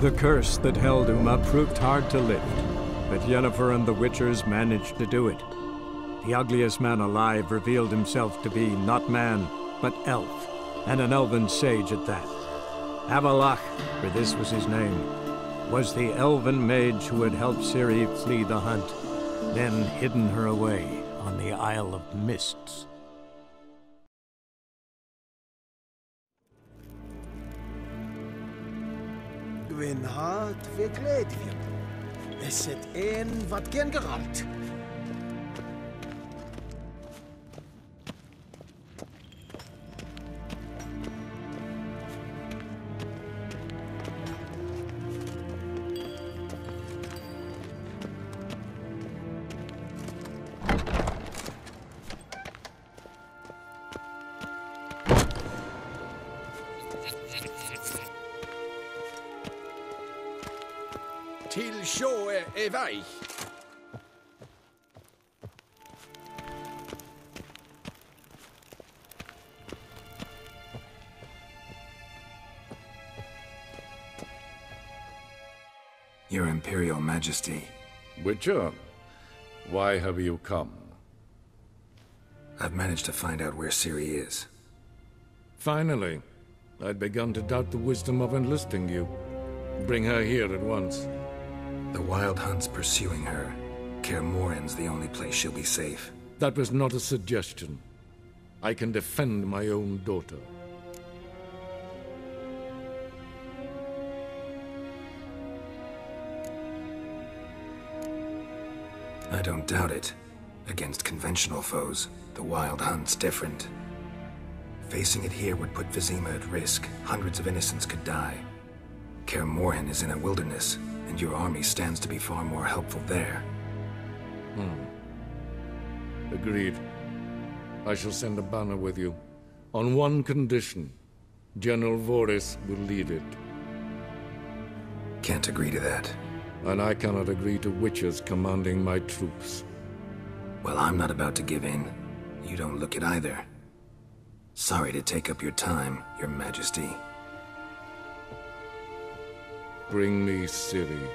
The curse that held Uma proved hard to lift, but Yennefer and the Witchers managed to do it. The ugliest man alive revealed himself to be not man, but elf, and an elven sage at that. Avallac'h, for this was his name, was the elven mage who had helped Ciri flee the hunt, then hidden her away on the Isle of Mists. wenn hart, wie vet led Es Esset ein, was gern geralt. Majesty, Witcher, why have you come? I've managed to find out where Ciri is. Finally. I'd begun to doubt the wisdom of enlisting you. Bring her here at once. The Wild Hunt's pursuing her. Kaer the only place she'll be safe. That was not a suggestion. I can defend my own daughter. I don't doubt it. Against conventional foes, the Wild Hunt's different. Facing it here would put Vizima at risk. Hundreds of innocents could die. Kaer Morhen is in a wilderness, and your army stands to be far more helpful there. Hmm. Agreed. I shall send a banner with you. On one condition. General Voorhis will lead it. Can't agree to that. And I cannot agree to witches commanding my troops. Well, I'm not about to give in. You don't look it either. Sorry to take up your time, Your Majesty. Bring me Ciri.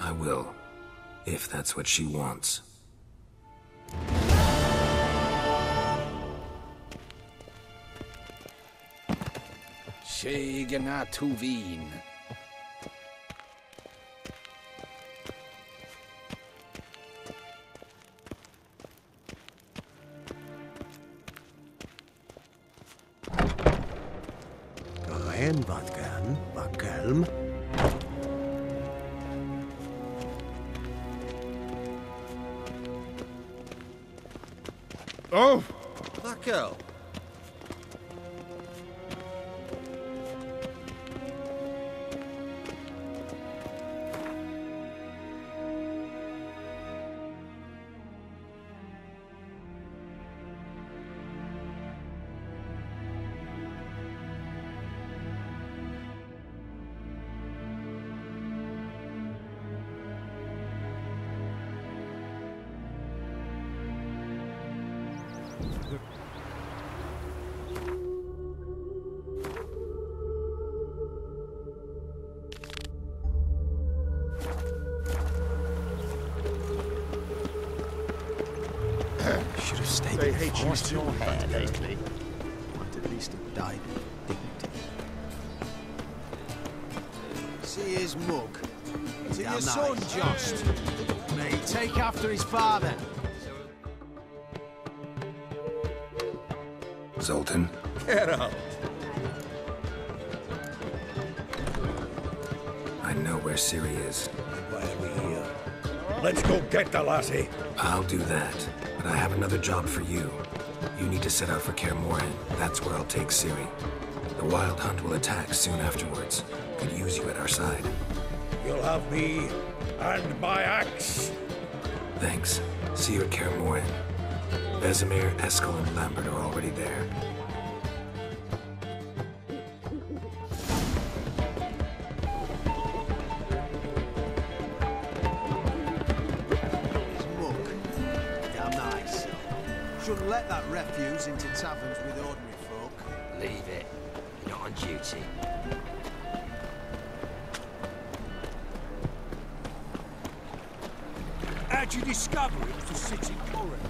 I will. If that's what she wants. Segena Tuvin. Ren I'll do that, but I have another job for you. You need to set out for Kaer Morhen. That's where I'll take Ciri. The Wild Hunt will attack soon afterwards. Could use you at our side. You'll have me and my axe. Thanks. See you at Kaer Morhen. Vesemir, Eskel, and Lambert are already there. Shouldn't let that refuse into taverns with ordinary folk. Leave it. You're not on duty. duty. How'd you discover it was the city current?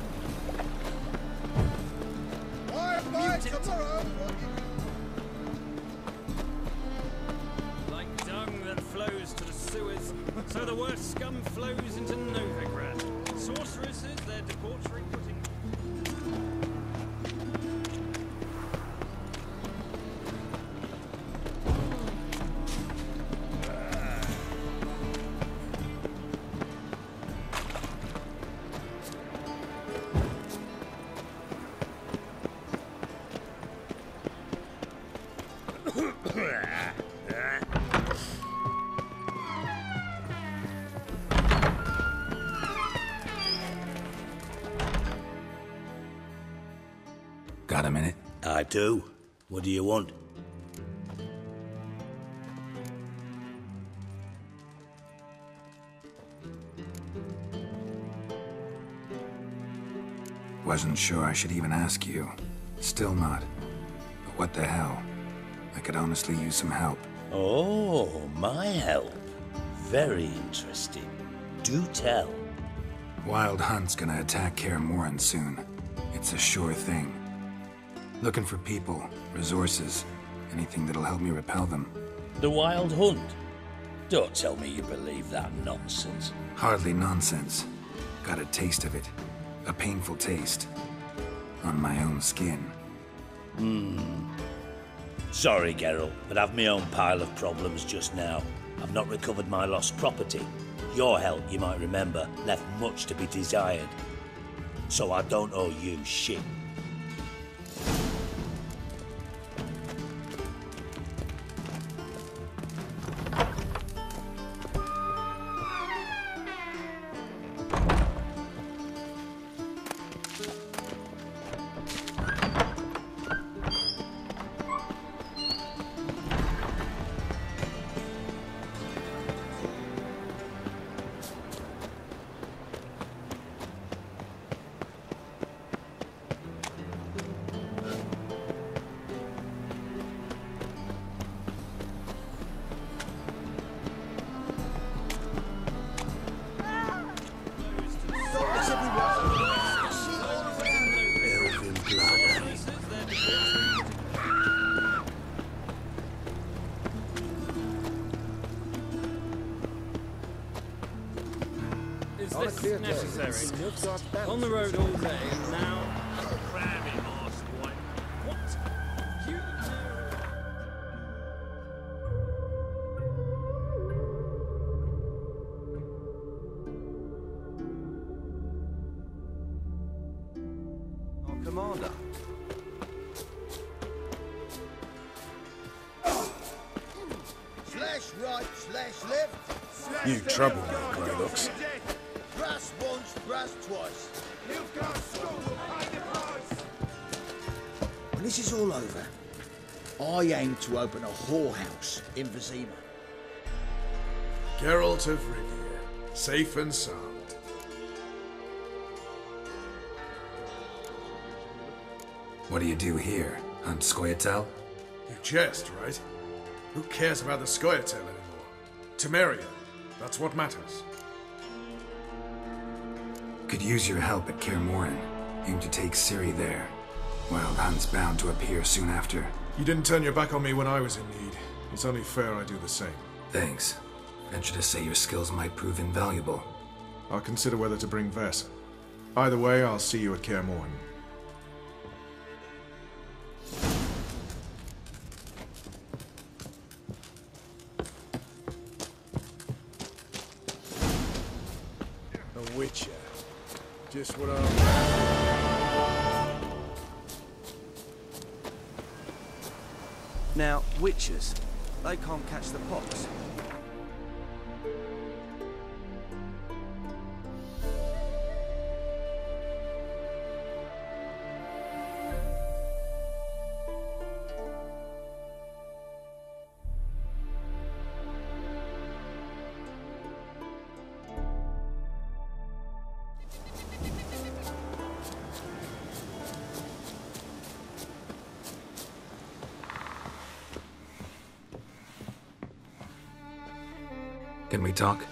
Like dung that flows to the sewers, so the worst scum flows into Novigrad. Sorceresses, their debauchery do. What do you want? Wasn't sure I should even ask you. Still not. But what the hell? I could honestly use some help. Oh, my help. Very interesting. Do tell. Wild Hunt's gonna attack Kaer Morhen soon. It's a sure thing. Looking for people, resources, anything that'll help me repel them. The Wild Hunt? Don't tell me you believe that nonsense. Hardly nonsense. Got a taste of it. A painful taste. On my own skin. Hmm. Sorry, Geralt, but I've my own pile of problems just now. I've not recovered my lost property. Your help, you might remember, left much to be desired. So I don't owe you shit. On the road all day, and now I aim to open a whorehouse in Vizima. Geralt of Rivia, safe and sound. What do you do here? Hunt Scoia'tael? You jest, right? Who cares about the Scoia'tael anymore? Temeria, that's what matters. Could use your help at Kaer Morhen. Aim to take Ciri there. Wild Hunt's bound to appear soon after. You didn't turn your back on me when I was in need. It's only fair I do the same. Thanks. Venture to say your skills might prove invaluable. I'll consider whether to bring Vess. Either way, I'll see you at Kaer Morhen. The pox. Can we talk?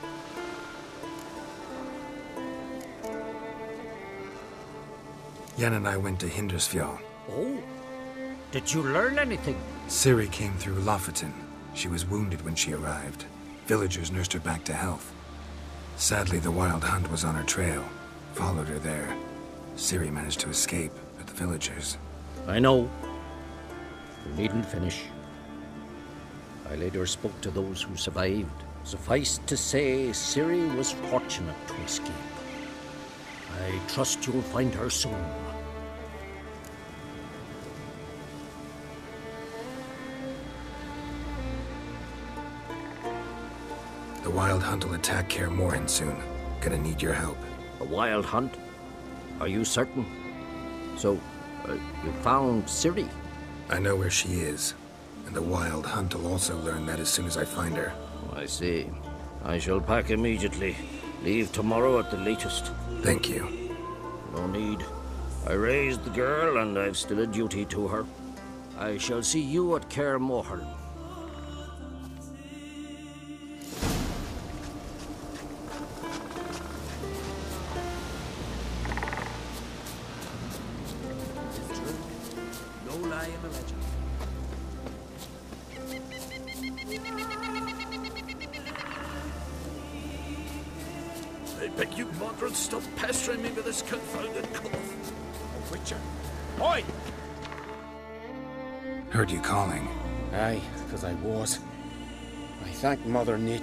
Yen and I went to Hindarsfjall. Oh, did you learn anything? Ciri came through Lofoten. She was wounded when she arrived. Villagers nursed her back to health. Sadly, the Wild Hunt was on her trail. Followed her there. Ciri managed to escape, but the villagers... I know. You needn't finish. I later spoke to those who survived. Suffice to say, Ciri was fortunate to escape. I trust you'll find her soon. The Wild Hunt will attack Kaer Morhen soon. Gonna need your help. A wild hunt? Are you certain? So, uh, you found Ciri? I know where she is. And the Wild Hunt will also learn that as soon as I find her. I see. I shall pack immediately. Leave tomorrow at the latest. Thank you. No need. I raised the girl, and I've still a duty to her. I shall see you at Kaer.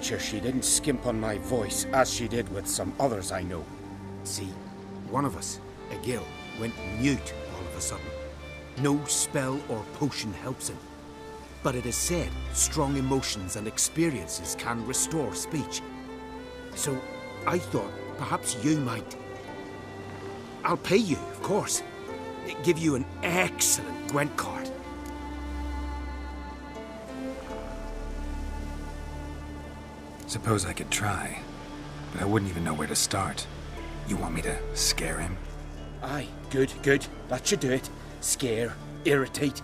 She didn't skimp on my voice as she did with some others I know. See, one of us, a gill, went mute all of a sudden. No spell or potion helps him. But it is said strong emotions and experiences can restore speech. So I thought perhaps you might. I'll pay you, of course. Give you an excellent Gwent card. Suppose I could try. But I wouldn't even know where to start. You want me to scare him? Aye, good, good. That should do it. Scare, irritate.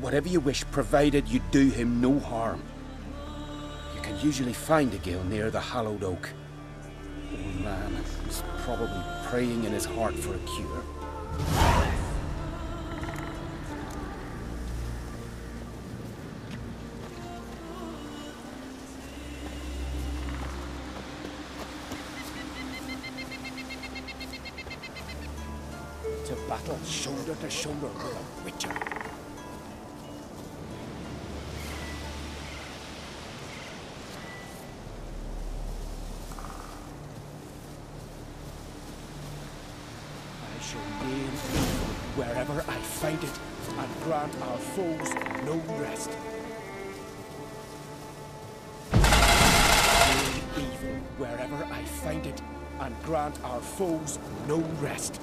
Whatever you wish, provided you do him no harm. You can usually find a gill near the hallowed oak. Old man, he's probably praying in his heart for a cure. To shoulder with a witcher. I shall evil wherever I find it, and grant our foes no rest. Name evil wherever I find it, and grant our foes no rest.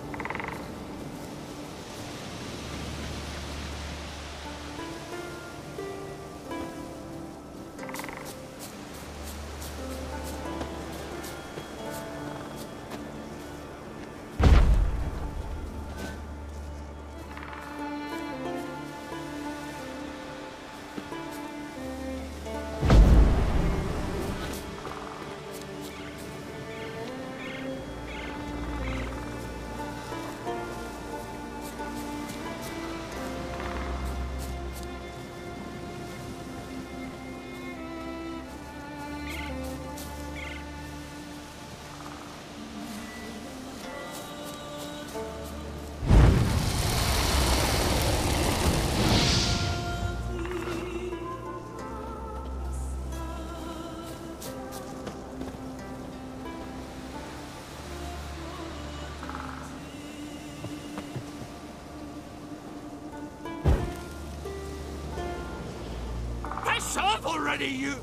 You!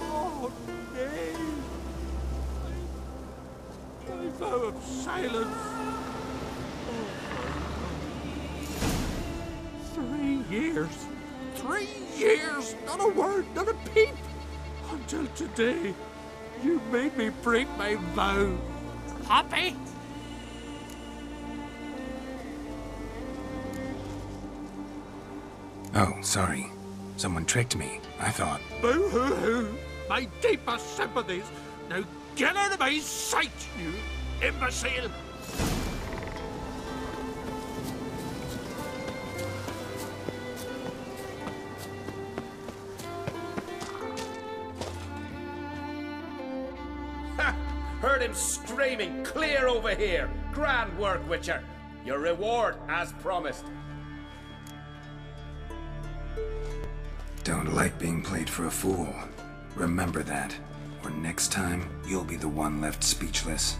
Oh, nay. Oh, my vow of silence. Three years. Three years! Not a word, not a peep! Until today, you made me break my vow. Happy? Oh, sorry. Someone tricked me. I thought. Boo hoo hoo! my deepest sympathies. Now get out of my sight, you imbecile! Ha! Heard him screaming, clear over here. Grand work, Witcher. Your reward as promised. Don't like being played for a fool. Remember that, or next time you'll be the one left speechless.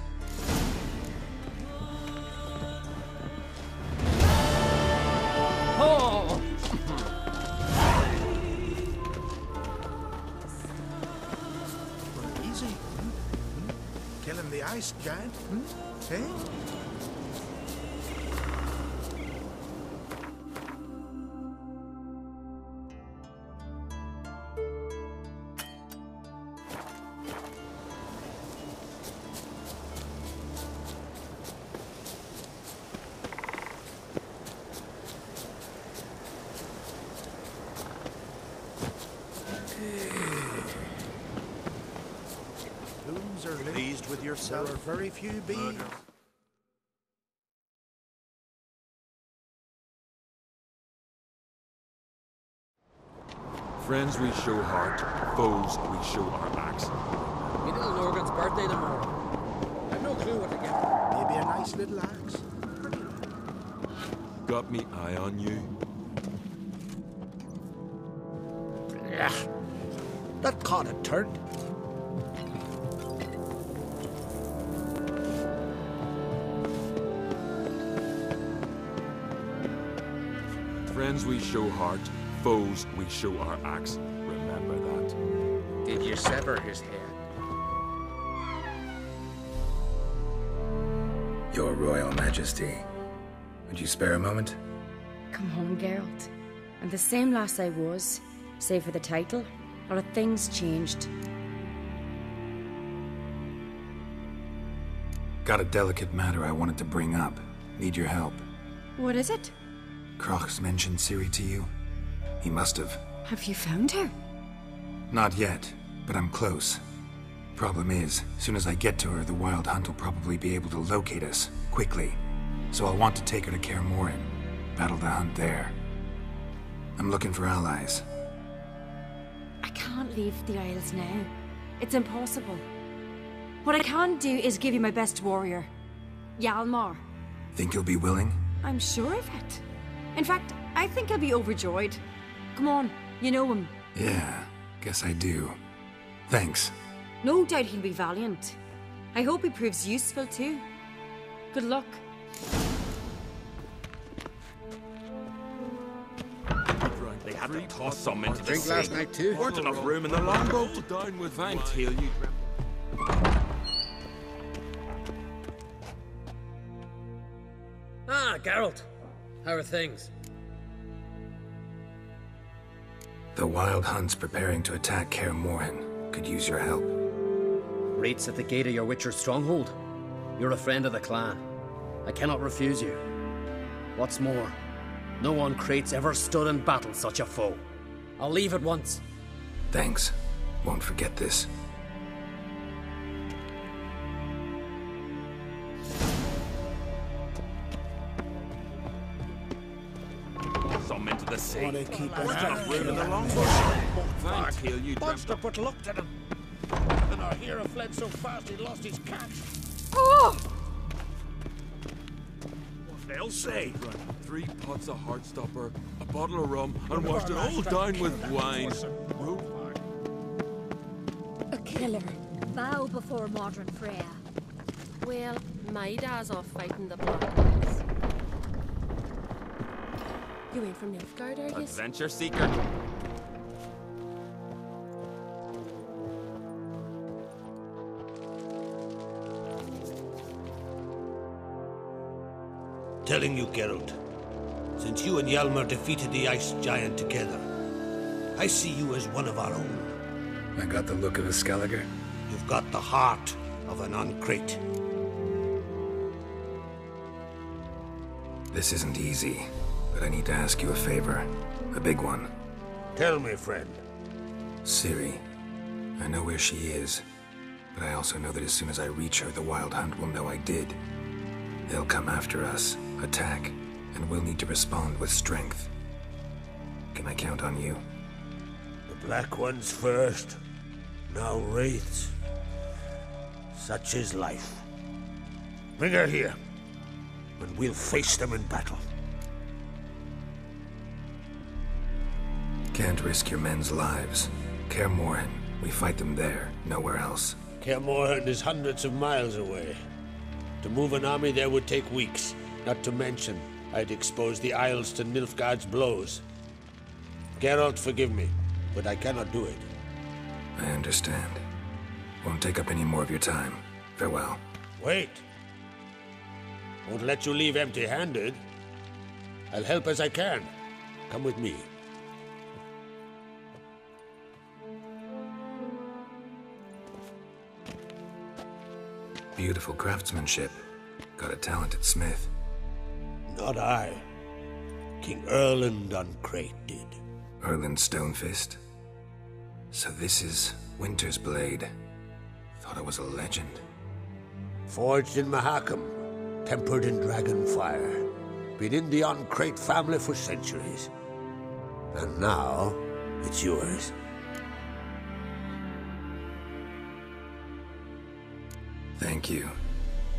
Few bees. Friends we show heart, foes we show our axe. It is little birthday tomorrow. I've no clue what to get. Maybe a nice little axe. Got me eye on you. Yeah. That caught a turd. Friends we show heart, foes we show our axe. Remember that. Did you sever his head? Your Royal Majesty. Would you spare a moment? Come home, Geralt. I'm the same lass I was, save for the title. Or have things changed? Got a delicate matter I wanted to bring up. Need your help. What is it? Crach's mentioned Ciri to you? He must have. Have you found her? Not yet, but I'm close. Problem is, soon as I get to her, the Wild Hunt will probably be able to locate us, quickly. So I'll want to take her to Kaer Morhen, battle the hunt there. I'm looking for allies. I can't leave the Isles now. It's impossible. What I can do is give you my best warrior, Hjalmar. Think you'll be willing? I'm sure of it. In fact, I think he'll be overjoyed. Come on, you know him. Yeah, guess I do. Thanks. No doubt he'll be valiant. I hope he proves useful too. Good luck. They had to toss some into the Drink sea. last night too? Weren't enough room in the longboat. to Down with Van Til, you. Ah, Geralt. How are things? The Wild Hunt's preparing to attack Kaer Morhen. Could use your help. Rates at the gate of your Witcher stronghold. You're a friend of the clan. I cannot refuse you. What's more, no an Craite's ever stood in battle such a foe. I'll leave at once. Thanks. Won't forget this. Some into the sea. Oh, they keep Weren't us enough room in the down. longboat. Van Til, you dreamt Monster of. put looked at him. And our hero fled so fast he lost his catch. Oh! What they'll say. Three pots of Heartstopper, a bottle of rum, and washed it all down with wine. A killer. Bow before modern Freya. Well, my dad's off fighting the Black Ones. You ain't from Nilfgaard, are you? Adventure seeker. Telling you, Geralt, since you and Hjalmar defeated the Ice Giant together, I see you as one of our own. I got the look of a Skelliger. You've got the heart of an Uncrate. This isn't easy, but I need to ask you a favor. A big one. Tell me, friend. Ciri, I know where she is, but I also know that as soon as I reach her, the Wild Hunt will know I did. They'll come after us, attack, and we'll need to respond with strength. Can I count on you? The Black Ones first, now Wraiths. Such is life. Bring her here, and we'll face them in battle. Can't risk your men's lives. Kaer Morhen, we fight them there, nowhere else. Kaer Morhen is hundreds of miles away. To move an army there would take weeks, not to mention I'd expose the Isles to Nilfgaard's blows. Geralt, forgive me, but I cannot do it. I understand. Won't take up any more of your time. Farewell. Wait! Won't let you leave empty-handed. I'll help as I can. Come with me. Beautiful craftsmanship. Got a talented smith. Not I. King Erland an Craite did. Erland Stonefist. So this is Winter's Blade. Thought it was a legend. Forged in Mahakam, tempered in dragon fire. Been in the an Craite family for centuries. And now, it's yours. Thank you.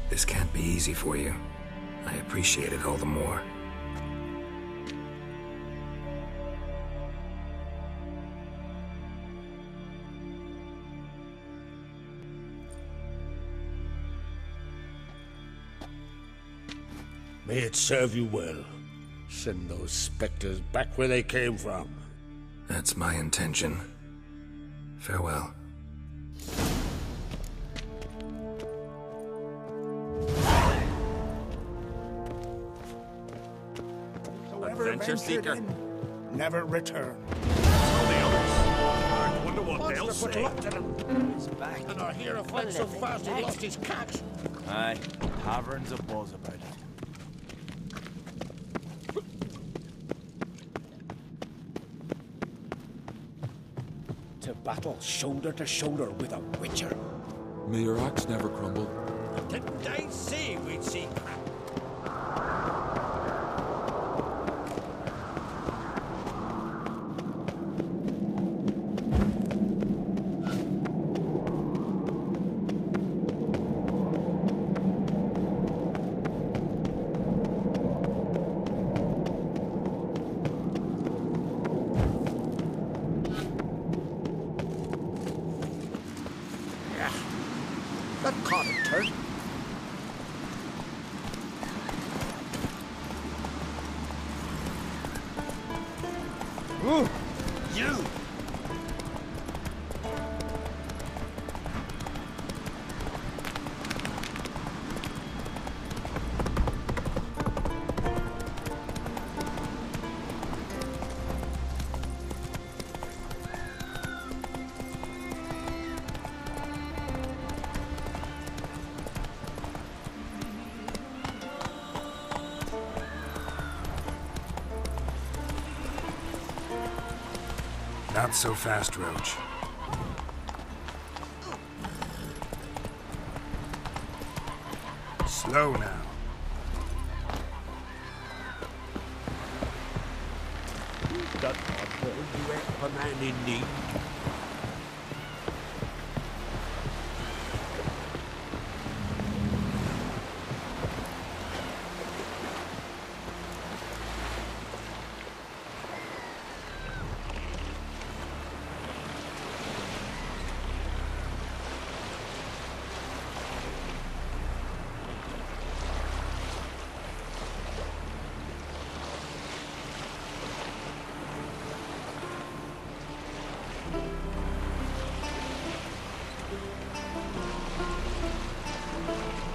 This can't be easy for you. I appreciate it all the more. May it serve you well. Send those specters back where they came from. That's my intention. Farewell. Adventure seeker. Never return. I wonder what they'll say. to. He's back. And our hero fight so fast he lost his cat. Aye, tavern's a buzz about it. To battle shoulder to shoulder with a witcher. May your axe never crumble. Didn't I say we'd see Yeah. Not so fast, Roach. Slow now. Thank you.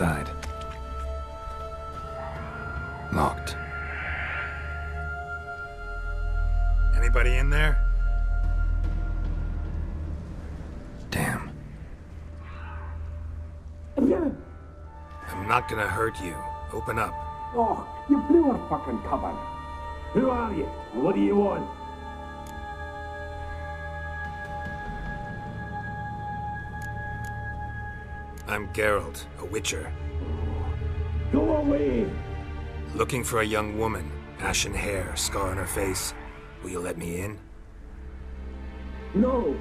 I'll look inside. Locked. Anybody in there? Damn. I'm not gonna hurt you. Open up. Oh, you blew our fucking cover. Who are you? What do you want? I'm Geralt, a witcher. Go away! Looking for a young woman. Ashen hair, scar on her face. Will you let me in? No!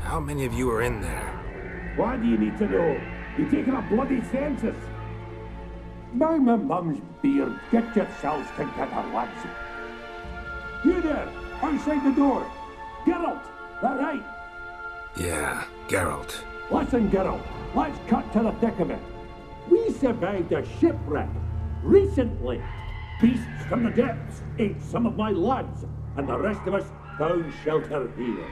How many of you are in there? Why do you need to know? You're taking a bloody census? By my mum's beard, get yourselves together, lads. You there, outside the door. Geralt, that right? Yeah, Geralt. Listen, Geralt, let's cut to the thick of it. We survived a shipwreck recently. Beasts from the depths ate some of my lads, and the rest of us found shelter here.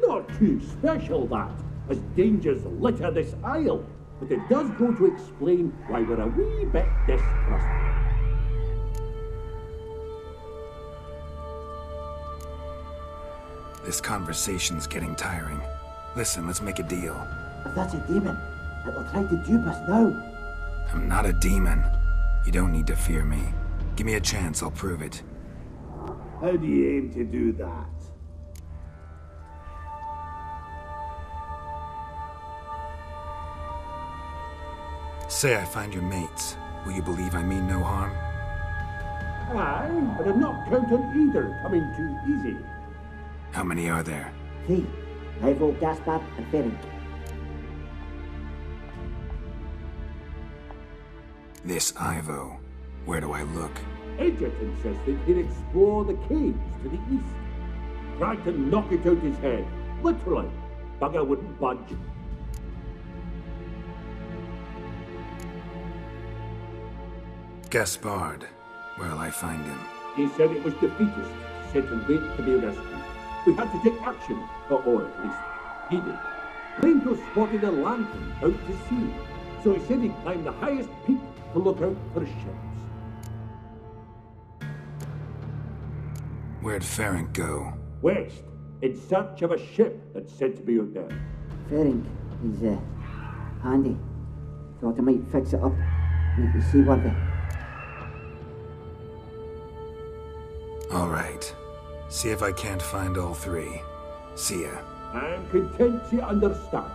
Not too special, that, as dangers litter this isle, but it does go to explain why we're a wee bit distrustful. This conversation's getting tiring. Listen, let's make a deal. If that's a demon, it'll try to dupe us now. I'm not a demon. You don't need to fear me. Give me a chance, I'll prove it. How do you aim to do that? Say I find your mates. Will you believe I mean no harm? Aye, but I'm not counting either coming too easy. How many are there? Three. Ivo, Gaspar, and Ferenc. This Ivo. Where do I look? Edget insisted he'd explore the caves to the east. Tried to knock it out his head. Literally. Bugger wouldn't budge. Gaspard. Where'll I find him? He said it was defeatist, set and wait to be rescued. We had to take action, or at least he did. Plainto spotted a lantern out to sea, so he said he'd climb the highest peak to look out for ships. Where'd Ferenc go? West, in search of a ship that's said to be out there. Ferenc, he's uh, handy. Thought I might fix it up, make it seaworthy. All right. See if I can't find all three. See ya. I'm content to understand.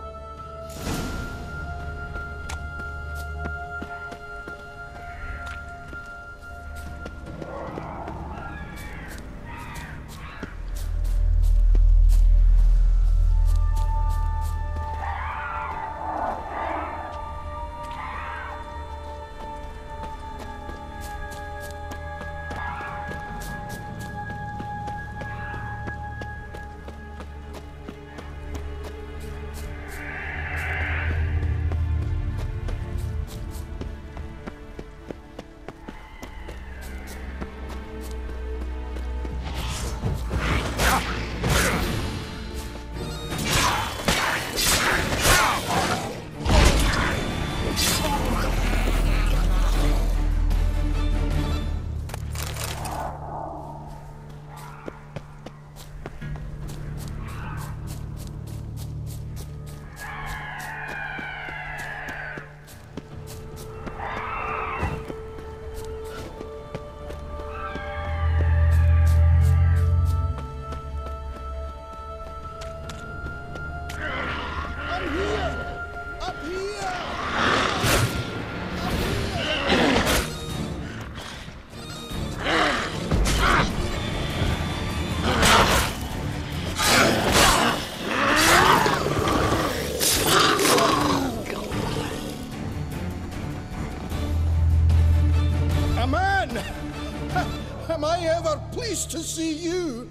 To see you?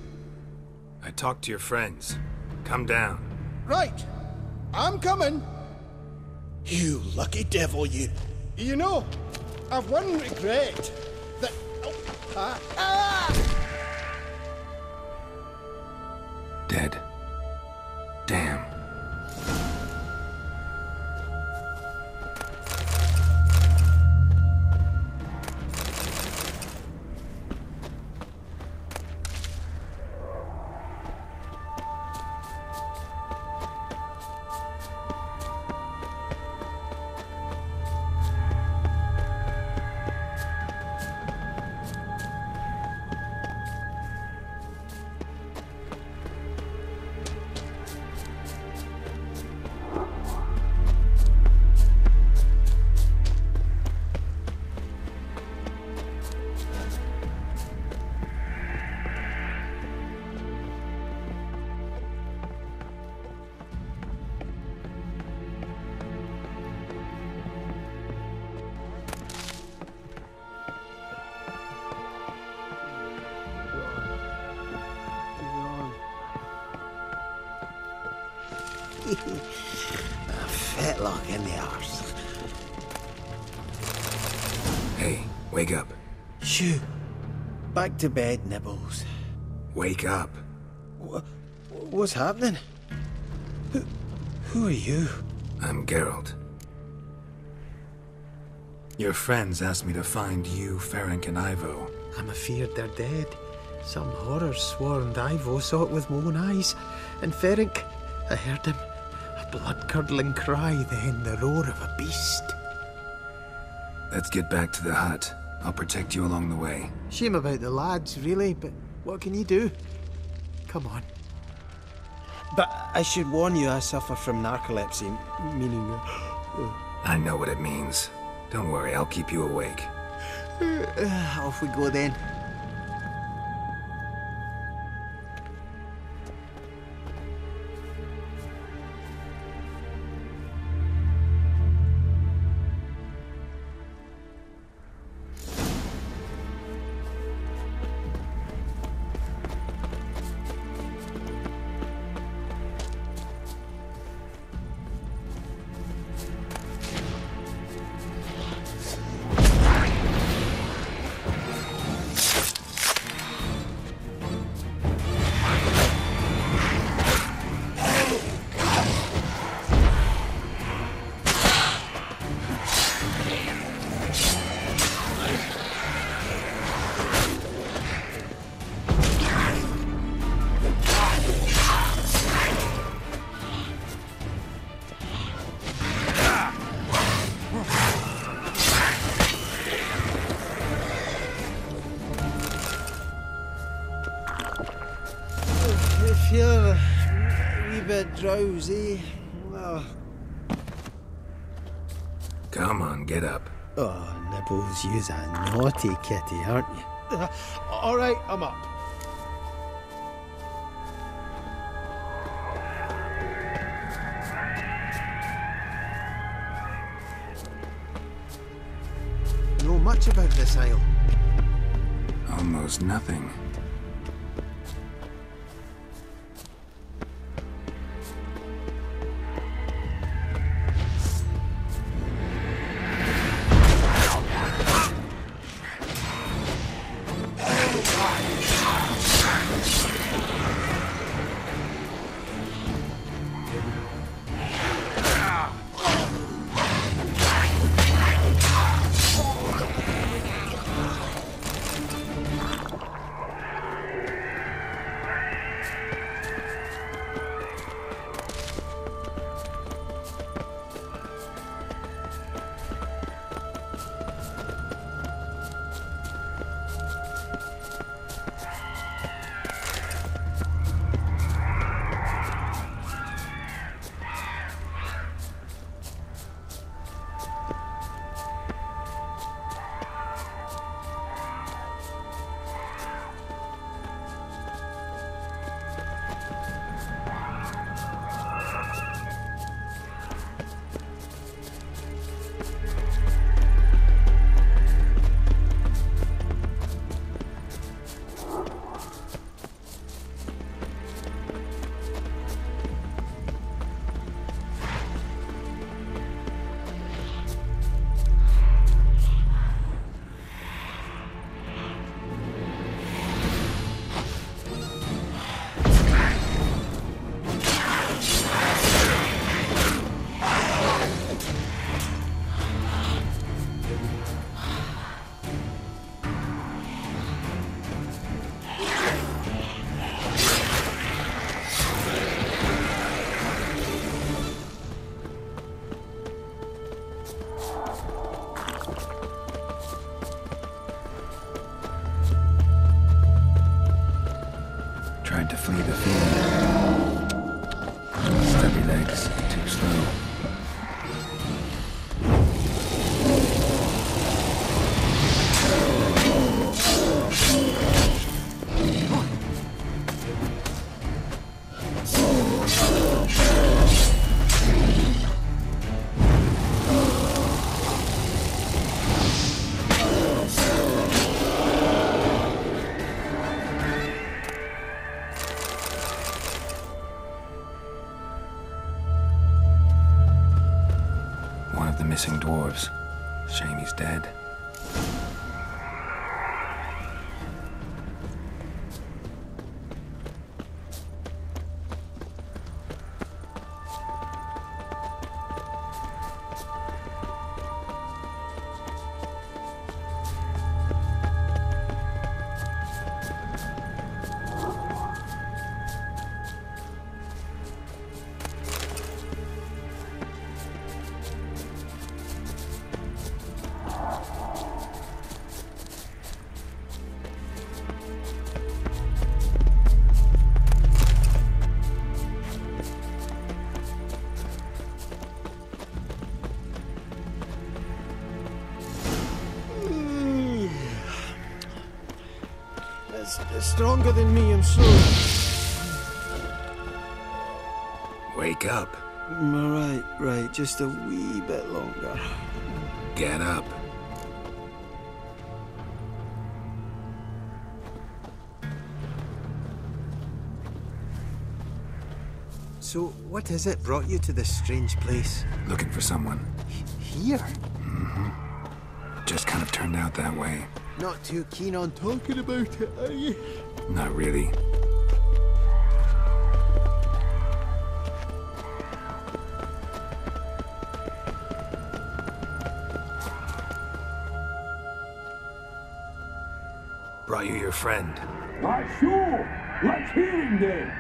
I talked to your friends. Come down. Right. I'm coming. You lucky devil, you. You know, I've one regret. Back to bed, Nibbles. Wake up. Wha what's happening? Who, who are you? I'm Geralt. Your friends asked me to find you, Ferenc, and Ivo. I'm afeard they're dead. Some horror swarmed Ivo saw it with my own eyes. And Ferenc, I heard him. A blood-curdling cry, then the roar of a beast. Let's get back to the hut. I'll protect you along the way. Shame about the lads, really, but what can you do? Come on. But I should warn you, I suffer from narcolepsy, meaning. Uh, I know what it means. Don't worry, I'll keep you awake. uh, off we go then. Drowsy. Oh, Come on, get up. oh Nibbles, you's a naughty kitty, aren't you? Uh, all right, I'm up. Know much about this isle? Almost nothing. It's, it's stronger than me, I'm sure. Wake up. Right, right. Just a wee bit longer. Get up. So, what is it brought you to this strange place? Looking for someone. Here? hmm Just kind of turned out that way. Not too keen on talking about it, are you? Not really. Brought you your friend. Why, sure. Let's hear him then.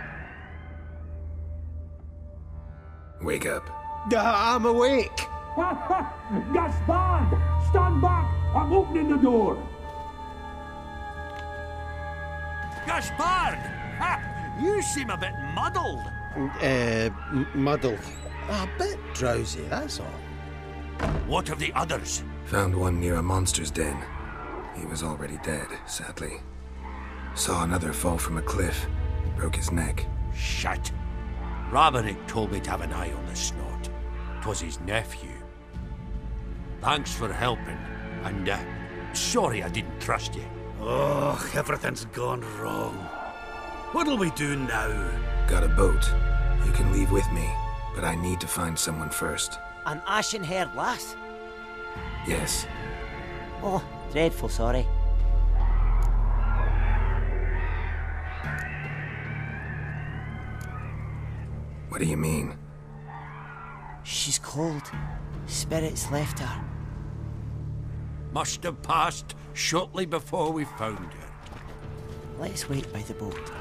Wake up. I'm awake. Gaspard! Stand back! I'm opening the door. Gaspard! Ha! You seem a bit muddled. Uh, m- muddled. A bit drowsy, that's all. What of the others? Found one near a monster's den. He was already dead, sadly. Saw another fall from a cliff. Broke his neck. Shit. Roberick told me to have an eye on the snot. 'Twas his nephew. Thanks for helping, and uh, sorry I didn't trust you. Oh, everything's gone wrong. What'll we do now? Got a boat. You can leave with me, but I need to find someone first. An ashen haired lass? Yes. Oh, dreadful sorry. What do you mean? She's cold. Spirits left her. Must have passed shortly before we found her. Let's wait by the boat.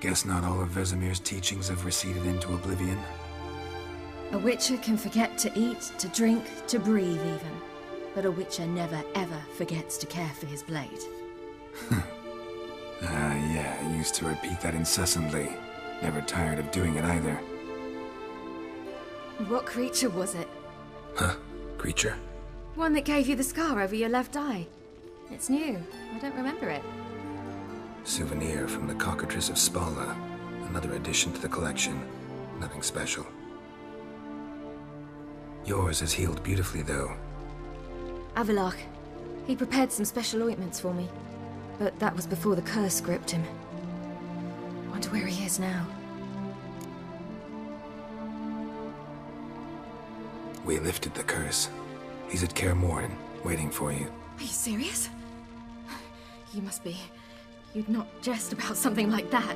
Guess not all of Vesemir's teachings have receded into oblivion. A witcher can forget to eat, to drink, to breathe even. But a witcher never ever forgets to care for his blade. Ah, yeah, I used to repeat that incessantly. Never tired of doing it either. What creature was it? Huh? Creature? One that gave you the scar over your left eye. It's new. I don't remember it. Souvenir from the Cockatrice of Spala. Another addition to the collection. Nothing special. Yours has healed beautifully, though. Avallac'h. He prepared some special ointments for me. But that was before the curse gripped him. Wonder where he is now. We lifted the curse. He's at Kaer waiting for you. Are you serious? You must be. You'd not jest about something like that.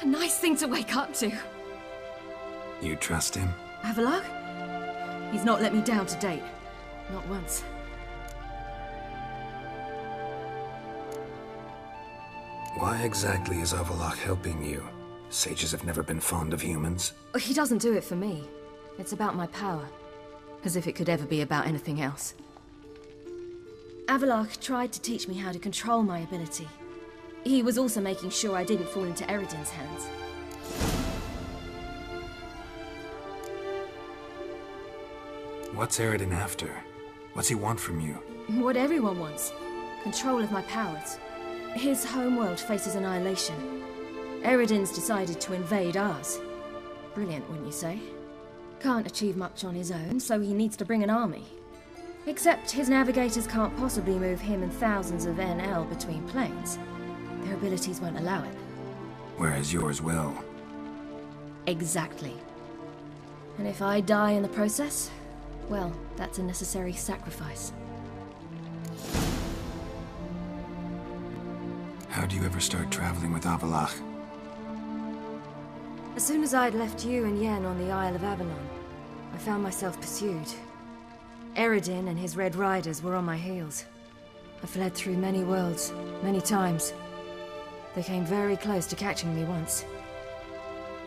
A nice thing to wake up to. You trust him? Avallac'h? He's not let me down to date. Not once. Why exactly is Avallac'h helping you? Sages have never been fond of humans. He doesn't do it for me. It's about my power. As if it could ever be about anything else. Avallac'h tried to teach me how to control my ability. He was also making sure I didn't fall into Eredin's hands. What's Eredin after? What's he want from you? What everyone wants. Control of my powers. His homeworld faces annihilation. Eredin's decided to invade ours. Brilliant, wouldn't you say? Can't achieve much on his own, so he needs to bring an army. Except his navigators can't possibly move him and thousands of Aen Elle between planes. Their abilities won't allow it. Whereas yours will. Exactly. And if I die in the process, well, that's a necessary sacrifice. How do you ever start traveling with Avallac'h? As soon as I'd left you and Yen on the Isle of Avalon, I found myself pursued. Eredin and his Red Riders were on my heels. I fled through many worlds, many times. They came very close to catching me once.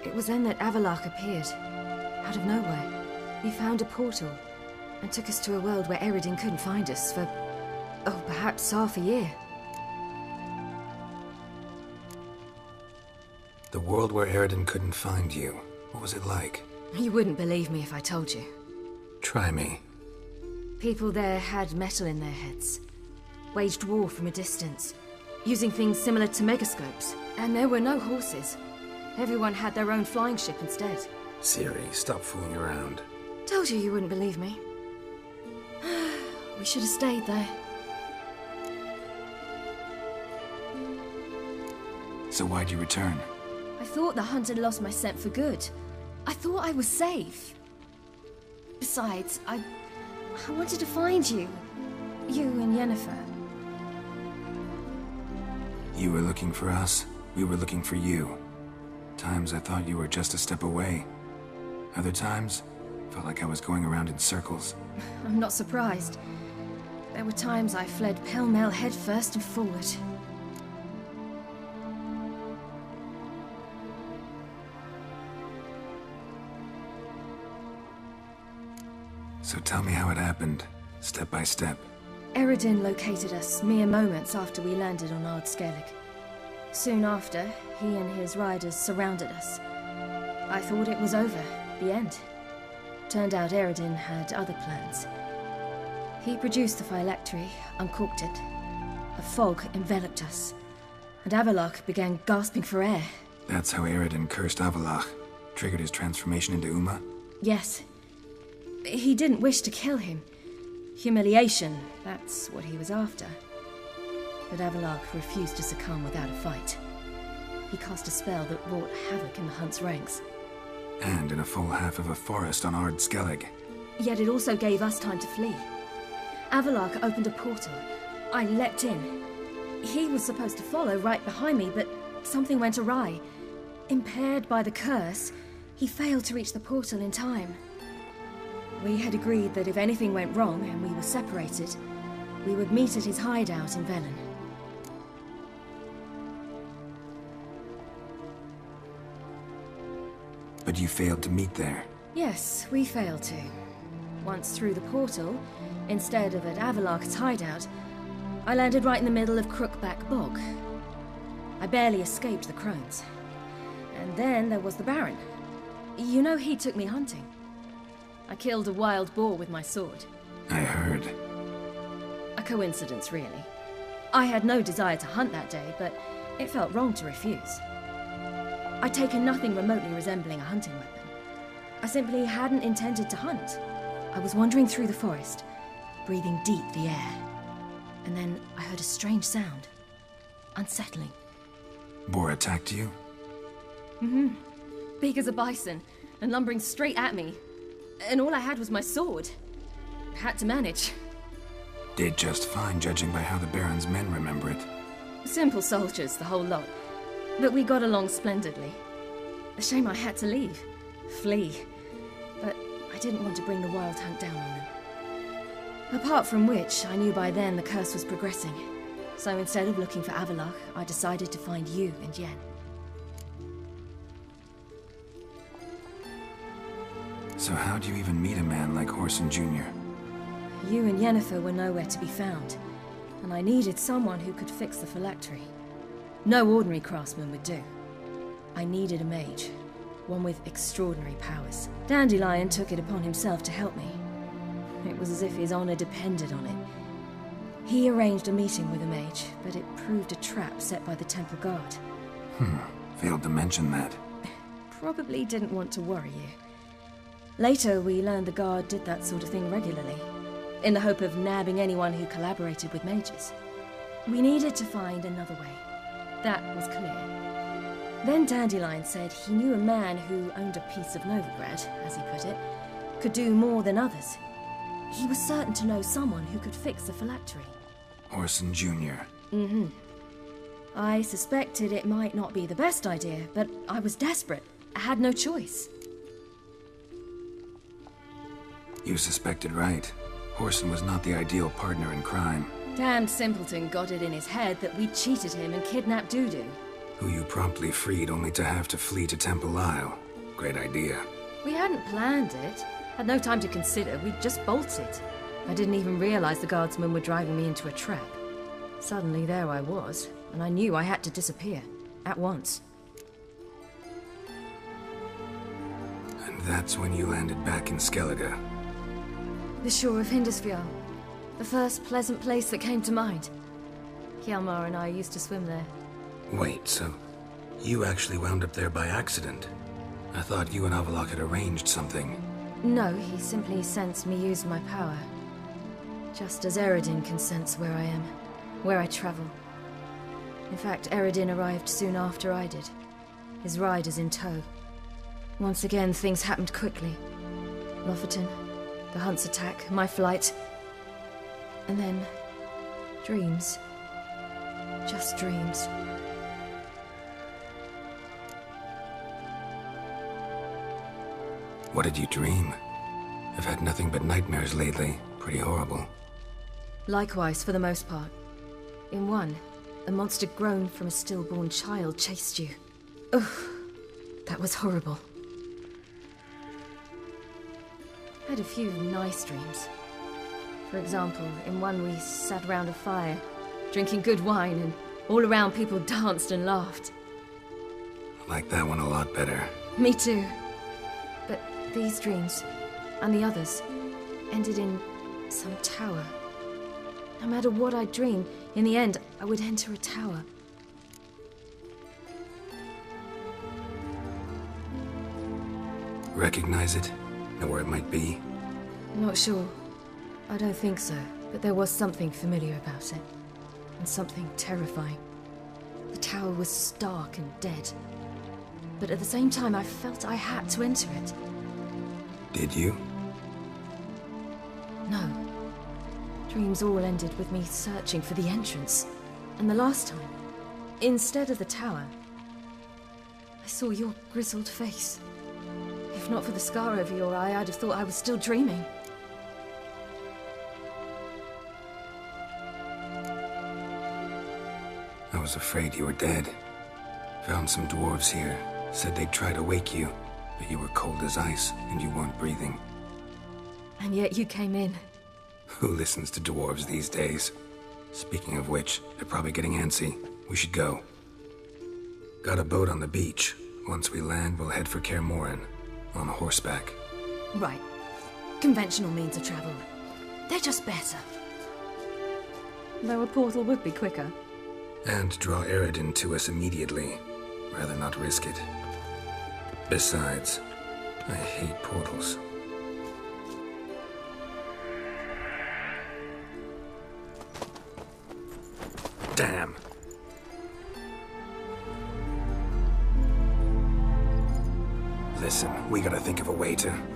It was then that Avallac'h appeared, out of nowhere. He found a portal, and took us to a world where Eredin couldn't find us for, oh, perhaps half a year. The world where Eredin couldn't find you. What was it like? You wouldn't believe me if I told you. Try me. People there had metal in their heads, waged war from a distance, using things similar to megascopes. And there were no horses. Everyone had their own flying ship instead. Ciri, stop fooling around. Told you you wouldn't believe me. we should have stayed there. So why'd you return? I thought the hunt had lost my scent for good. I thought I was safe. Besides, I... I wanted to find you. You and Yennefer. You were looking for us. We were looking for you. Times I thought you were just a step away. Other times, felt like I was going around in circles. I'm not surprised. There were times I fled pell-mell headfirst and forward. So tell me how it happened, step by step. Eredin located us mere moments after we landed on Ard Skellig. Soon after, he and his riders surrounded us. I thought it was over, the end. Turned out Eredin had other plans. He produced the phylactery, uncorked it. A fog enveloped us, and Avallac'h began gasping for air. That's how Eredin cursed Avallac'h, triggered his transformation into Uma? Yes. He didn't wish to kill him. Humiliation, that's what he was after. But Avallac'h refused to succumb without a fight. He cast a spell that wrought havoc in the hunt's ranks. And in a full half of a forest on Ard Skellig. Yet it also gave us time to flee. Avallac'h opened a portal. I leapt in. He was supposed to follow right behind me, but something went awry. Impaired by the curse, he failed to reach the portal in time. We had agreed that if anything went wrong and we were separated, we would meet at his hideout in Velen. But you failed to meet there. Yes, we failed to. Once through the portal, instead of at Avallac'h's hideout, I landed right in the middle of Crookback Bog. I barely escaped the crones. And then there was the Baron. You know he took me hunting. I killed a wild boar with my sword. I heard. A coincidence, really. I had no desire to hunt that day, but it felt wrong to refuse. I'd taken nothing remotely resembling a hunting weapon. I simply hadn't intended to hunt. I was wandering through the forest, breathing deep the air. And then I heard a strange sound. Unsettling. Boar attacked you? Mm-hmm. Big as a bison, and lumbering straight at me. And all I had was my sword. Had to manage. Did just fine, judging by how the Baron's men remember it. Simple soldiers, the whole lot. But we got along splendidly. A shame I had to leave. Flee. But I didn't want to bring the Wild Hunt down on them. Apart from which, I knew by then the curse was progressing. So instead of looking for Avallac'h, I decided to find you and Yen. So how do you even meet a man like Whoreson Jr.? You and Yennefer were nowhere to be found, and I needed someone who could fix the phylactery. No ordinary craftsman would do. I needed a mage, one with extraordinary powers. Dandelion took it upon himself to help me. It was as if his honor depended on it. He arranged a meeting with a mage, but it proved a trap set by the Temple Guard. Hmm, failed to mention that. Probably didn't want to worry you. Later, we learned the Guard did that sort of thing regularly, in the hope of nabbing anyone who collaborated with mages. We needed to find another way. That was clear. Then Dandelion said he knew a man who owned a piece of Novigrad, as he put it, could do more than others. He was certain to know someone who could fix the phylactery. Whoreson Jr. Mm-hmm. I suspected it might not be the best idea, but I was desperate. I had no choice. You suspected right. Whoreson was not the ideal partner in crime, Damned simpleton got it in his head that we cheated him and kidnapped Dudu. who you promptly freed only to have to flee to Temple Isle. Great idea. We hadn't planned it. Had no time to consider. We just bolted. I didn't even realize the guardsmen were driving me into a trap. Suddenly there I was, and I knew I had to disappear. At once. And that's when you landed back in Skellige. The shore of Hindarsfjall. The first pleasant place that came to mind. Hjalmar and I used to swim there. Wait, so you actually wound up there by accident? I thought you and Avallac'h had arranged something. No, he simply sensed me use my power. Just as Eredin can sense where I am, where I travel. In fact, Eredin arrived soon after I did. His riders in tow. Once again, things happened quickly. Lofoten, the hunt's attack, my flight. And then... dreams. Just dreams. What did you dream? I've had nothing but nightmares lately. Pretty horrible. Likewise, for the most part. In one, a monster grown from a stillborn child chased you. Ugh, that was horrible. I had a few nice dreams. For example, in one we sat around a fire, drinking good wine, and all around people danced and laughed. I like that one a lot better. Me too. But these dreams, and the others, ended in some tower. No matter what I dreamed, in the end, I would enter a tower. Recognize it? Know where it might be? Not sure. I don't think so, but there was something familiar about it. And something terrifying. The tower was stark and dead. But at the same time, I felt I had to enter it. Did you? No. Dreams all ended with me searching for the entrance. And the last time, instead of the tower, I saw your grizzled face. If not for the scar over your eye, I'd have thought I was still dreaming. I was afraid you were dead. Found some dwarves here. Said they'd try to wake you. But you were cold as ice, and you weren't breathing. And yet you came in. Who listens to dwarves these days? Speaking of which, they're probably getting antsy. We should go. Got a boat on the beach. Once we land, we'll head for Kaer. On horseback. Right. Conventional means of travel. They're just better. Though a portal would be quicker. And draw Eredin to us immediately. Rather not risk it. Besides, I hate portals. Think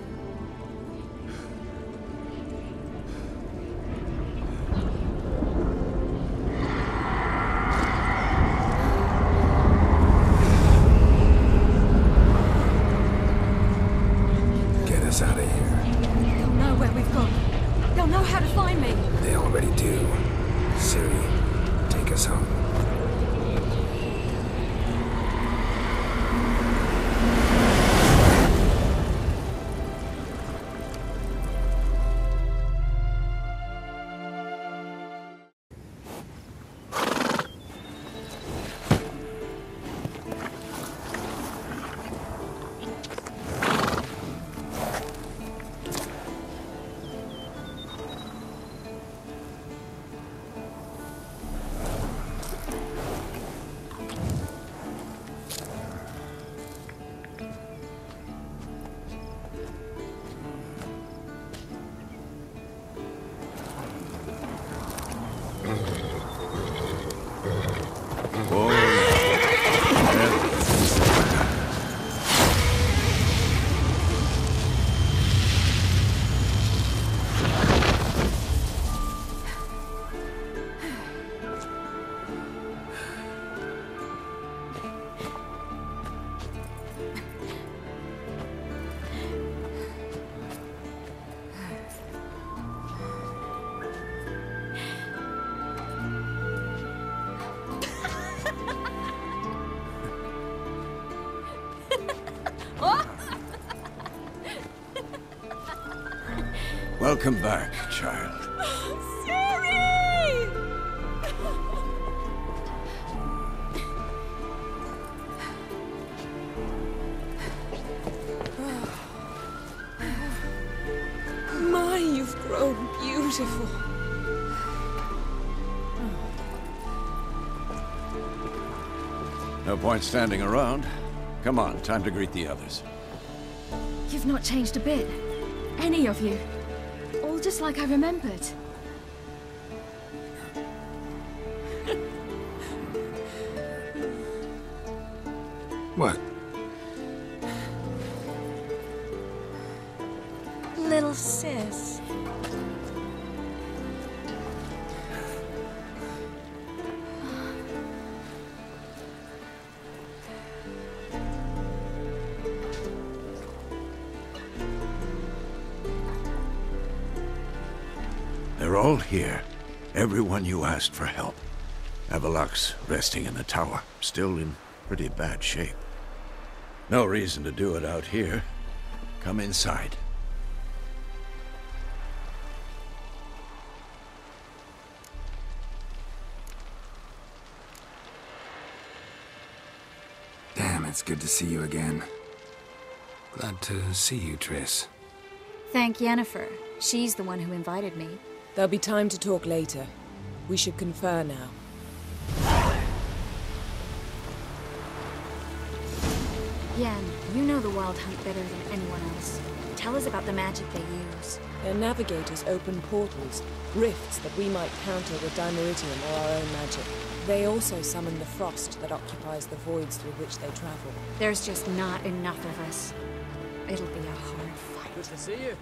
Welcome back, child. Ciri! My, you've grown beautiful. No point standing around. Come on, time to greet the others. You've not changed a bit. Any of you. All just like I remembered. What? Little sis. Here. Everyone you asked for help. Avallac'h's resting in the tower, still in pretty bad shape. No reason to do it out here. Come inside. Damn, it's good to see you again. Glad to see you, Triss. Thank Yennefer. She's the one who invited me. There'll be time to talk later. We should confer now. Yen, you know the Wild Hunt better than anyone else. Tell us about the magic they use. Their navigators open portals, rifts that we might counter with Dimeritium or our own magic. They also summon the frost that occupies the voids through which they travel. There's just not enough of us. It'll be a hard fight. Good to see you.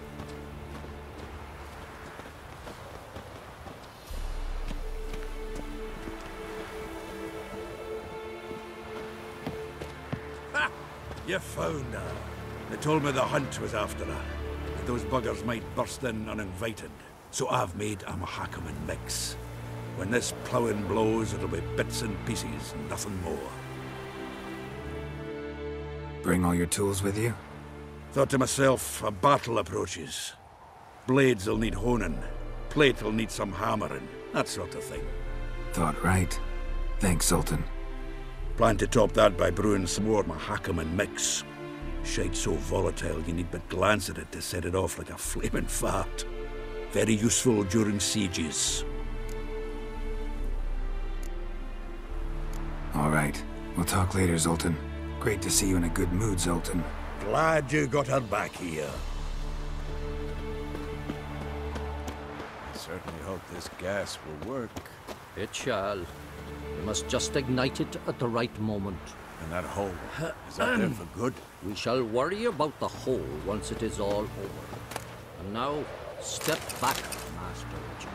You found her. They told me the hunt was after her. But those buggers might burst in uninvited. So I've made a Mahakaman mix. When this ploughing blows, it'll be bits and pieces, nothing more. Bring all your tools with you? Thought to myself, a battle approaches. Blades will need honing. Plate will need some hammering. That sort of thing. Thought right. Thanks, Zoltan. Plan to top that by brewing some more Mahakaman mix. Shite so volatile you need but glance at it to set it off like a flaming fart. Very useful during sieges. All right. We'll talk later, Zoltan. Great to see you in a good mood, Zoltan. Glad you got her back here. I certainly hope this gas will work. It shall. We must just ignite it at the right moment. And that hole, is that there um, for good? We shall worry about the hole once it is all over. And now, step back, Master Richard.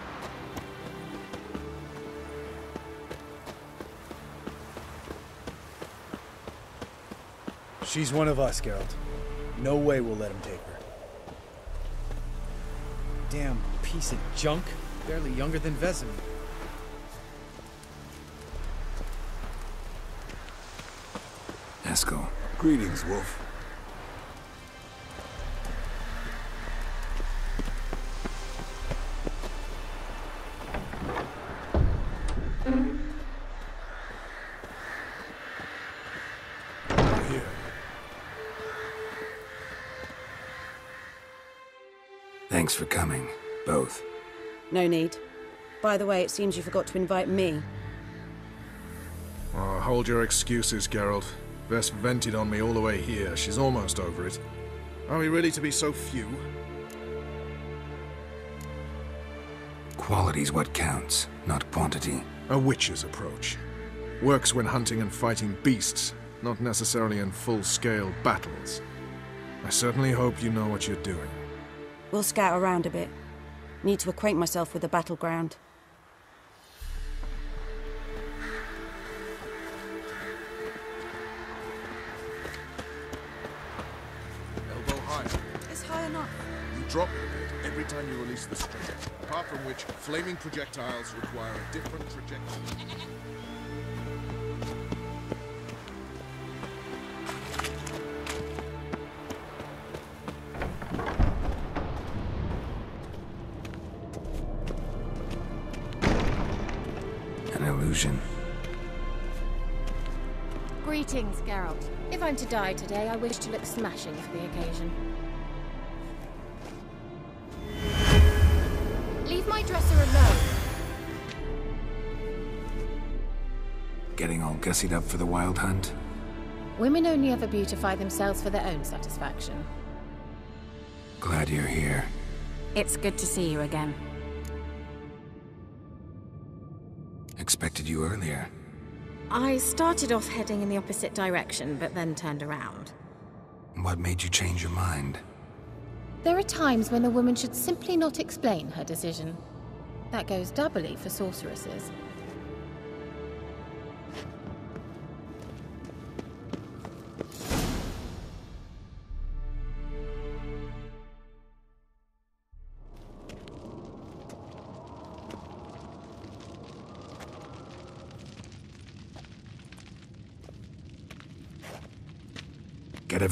She's one of us, Geralt. No way we'll let him take her. Damn piece of junk. Barely younger than Vesemir. Eskel. Greetings, Wolf. Here. Thanks for coming, both. No need. By the way, it seems you forgot to invite me. Oh, hold your excuses, Geralt. Vess vented on me all the way here. She's almost over it. Are we really to be so few? Quality's what counts, not quantity. A witch's approach. Works when hunting and fighting beasts, not necessarily in full-scale battles. I certainly hope you know what you're doing. We'll scout around a bit. Need to acquaint myself with the battleground. Drop your bit every time you release the string. Apart from which, flaming projectiles require a different trajectory. An illusion. Greetings, Geralt. If I'm to die today, I wish to look smashing for the occasion. Getting all gussied up for the wild hunt? Women only ever beautify themselves for their own satisfaction. Glad you're here. It's good to see you again. Expected you earlier. I started off heading in the opposite direction, but then turned around. What made you change your mind? There are times when a woman should simply not explain her decision. That goes doubly for sorceresses.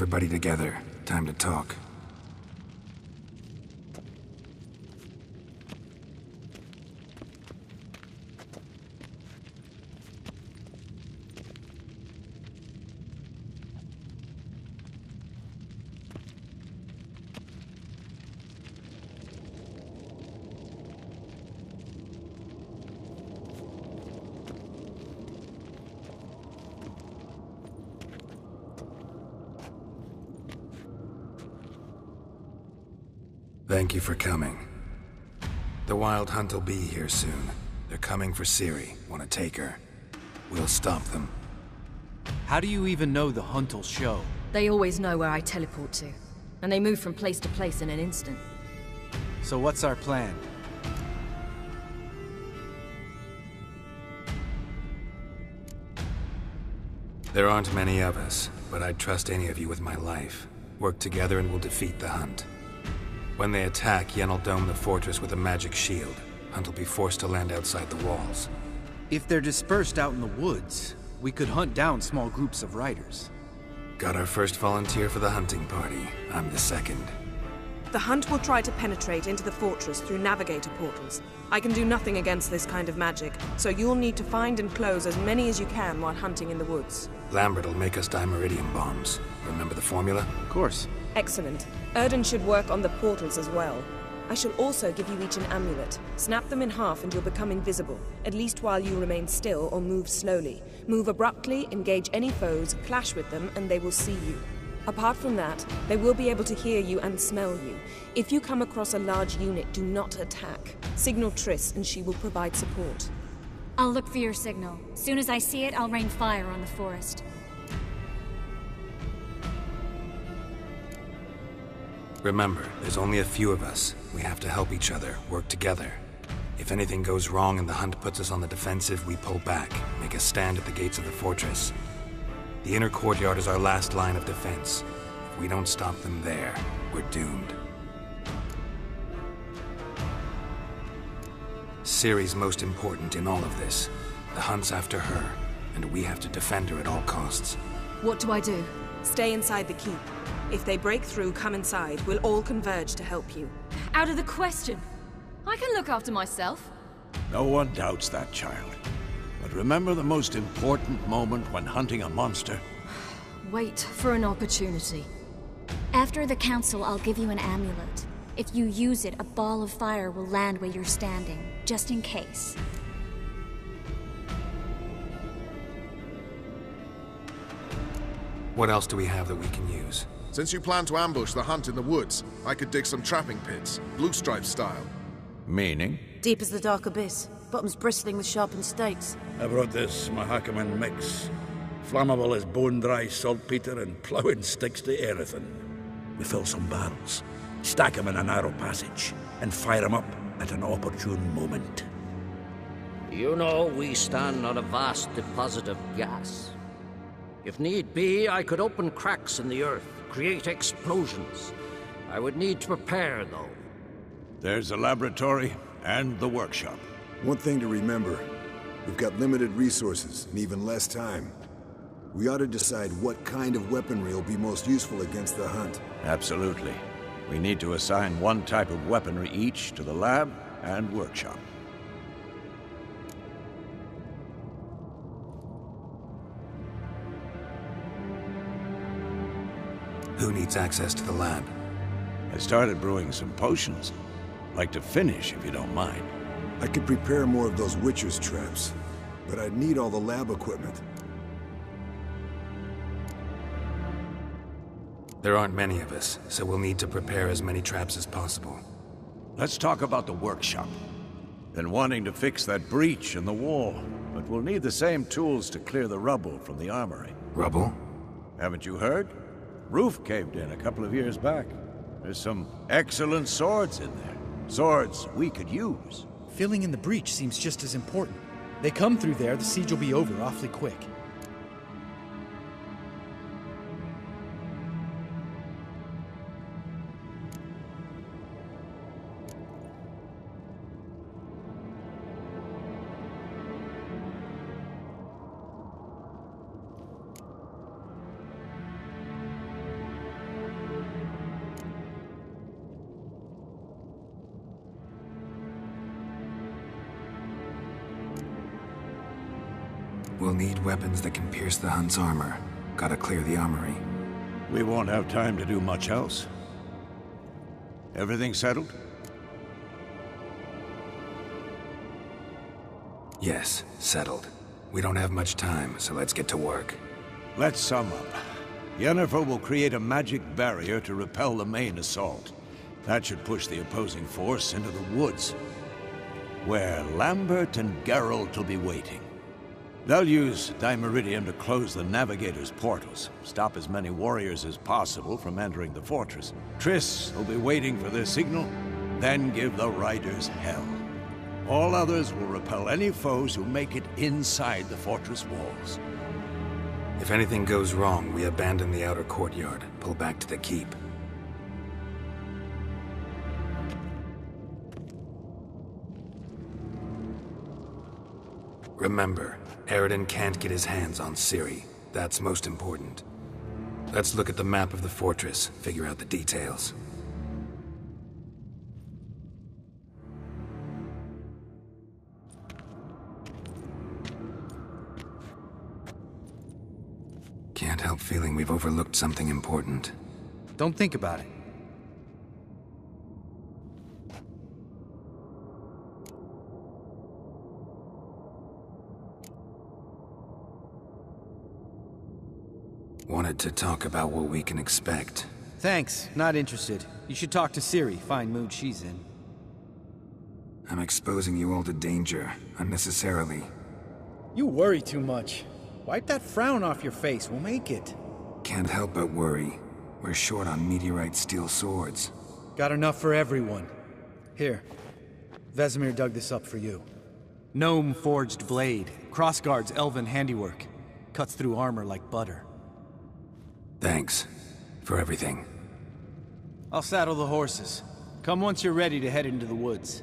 Everybody together. Time to talk. Thank you for coming. The Wild Hunt will be here soon. They're coming for Ciri. Want to take her? We'll stop them. How do you even know the hunt will show? They always know where I teleport to, and they move from place to place in an instant. So what's our plan? There aren't many of us, but I'd trust any of you with my life. Work together and we'll defeat the Hunt. When they attack, Yen will dome the fortress with a magic shield. Hunt will be forced to land outside the walls. If they're dispersed out in the woods, we could hunt down small groups of riders. Got our first volunteer for the hunting party. I'm the second. The hunt will try to penetrate into the fortress through navigator portals. I can do nothing against this kind of magic, so you'll need to find and close as many as you can while hunting in the woods. Lambert will make us dimeritium bombs. Remember the formula? Of course. Excellent. Erden should work on the portals as well. I shall also give you each an amulet. Snap them in half and you'll become invisible, at least while you remain still or move slowly. Move abruptly, engage any foes, clash with them, and they will see you. Apart from that, they will be able to hear you and smell you. If you come across a large unit, do not attack. Signal Triss and she will provide support. I'll look for your signal. Soon as I see it, I'll rain fire on the forest. Remember, there's only a few of us. We have to help each other, work together. If anything goes wrong and the hunt puts us on the defensive, we pull back, make a stand at the gates of the fortress. The inner courtyard is our last line of defense. If we don't stop them there, we're doomed. Ciri's most important in all of this. The hunt's after her, and we have to defend her at all costs. What do I do? Stay inside the keep. If they break through, come inside. We'll all converge to help you. Out of the question. I can look after myself. No one doubts that, child. But remember the most important moment when hunting a monster? Wait for an opportunity. After the council, I'll give you an amulet. If you use it, a ball of fire will land where you're standing, just in case. What else do we have that we can use? Since you plan to ambush the hunt in the woods, I could dig some trapping pits, blue stripe style. Meaning? Deep as the dark abyss, bottoms bristling with sharpened stakes. I brought this Mahakaman mix. Flammable as bone-dry saltpeter and ploughing sticks to everything. We fill some barrels, stack 'em in a narrow passage, and fire 'em up at an opportune moment. You know, we stand on a vast deposit of gas. If need be, I could open cracks in the earth, create explosions. I would need to prepare, though. There's the laboratory and the workshop. One thing to remember, we've got limited resources and even less time. We ought to decide what kind of weaponry will be most useful against the hunt. Absolutely. We need to assign one type of weaponry each to the lab and workshop. Who needs access to the lab? I started brewing some potions. Like to finish, if you don't mind. I could prepare more of those Witcher's traps, but I'd need all the lab equipment. There aren't many of us, so we'll need to prepare as many traps as possible. Let's talk about the workshop. Been wanting to fix that breach in the wall, but we'll need the same tools to clear the rubble from the armory. Rubble? Haven't you heard? Roof caved in a couple of years back. There's some excellent swords in there. Swords we could use. Filling in the breach seems just as important. They come through there, the siege will be over awfully quick. Weapons that can pierce the Hunt's armor. Gotta clear the armory. We won't have time to do much else. Everything settled? Yes, settled. We don't have much time, so let's get to work. Let's sum up. Yennefer will create a magic barrier to repel the main assault. That should push the opposing force into the woods, where Lambert and Geralt will be waiting. They'll use Dimeritium to close the Navigator's portals, stop as many warriors as possible from entering the fortress. Triss will be waiting for their signal, then give the Riders hell. All others will repel any foes who make it inside the fortress walls. If anything goes wrong, we abandon the outer courtyard, pull back to the keep. Remember, Eredin can't get his hands on Ciri. That's most important. Let's look at the map of the fortress, figure out the details. Can't help feeling we've overlooked something important. Don't think about it. Wanted to talk about what we can expect. Thanks, not interested. You should talk to Ciri, fine mood she's in. I'm exposing you all to danger, unnecessarily. You worry too much. Wipe that frown off your face, we'll make it. Can't help but worry. We're short on meteorite steel swords. Got enough for everyone. Here. Vesemir dug this up for you. Gnome forged blade. Crossguard's elven handiwork. Cuts through armor like butter. Thanks. For everything. I'll saddle the horses. Come once you're ready to head into the woods.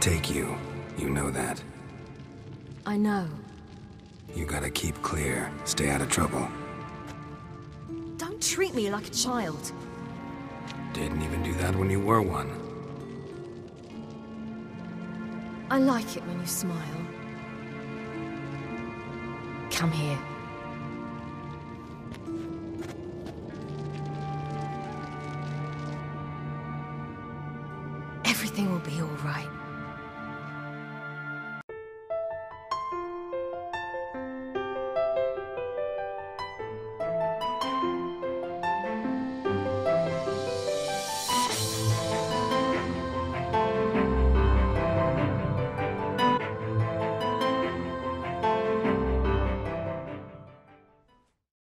Take you. You know that. I know. You gotta keep clear. Stay out of trouble. Don't treat me like a child. Didn't even do that when you were one. I like it when you smile. Come here.